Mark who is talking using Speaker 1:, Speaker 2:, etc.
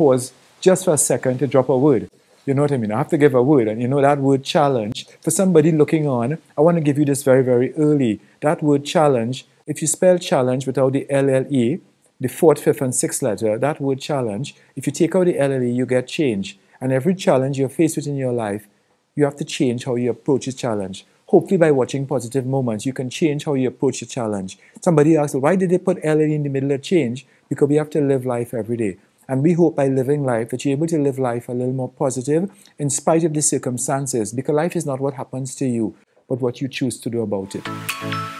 Speaker 1: pause just for a second to drop a word. You know what I mean? I have to give a word, and you know that word challenge. For somebody looking on, I want to give you this very, very early. That word challenge, if you spell challenge without the LLE, the fourth, fifth, and sixth letter, that word challenge, if you take out the LLE, you get change. And every challenge you're faced with in your life, you have to change how you approach the challenge. Hopefully, by watching positive moments, you can change how you approach the challenge. Somebody asked, why did they put LLE in the middle of change? Because we have to live life every day. And we hope by living life that you're able to live life a little more positive in spite of the circumstances, because life is not what happens to you, but what you choose to do about it.